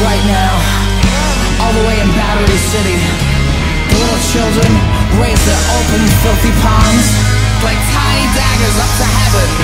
right now All the way in Battery City. Little children raise their open filthy palms Like tiny daggers up to heaven.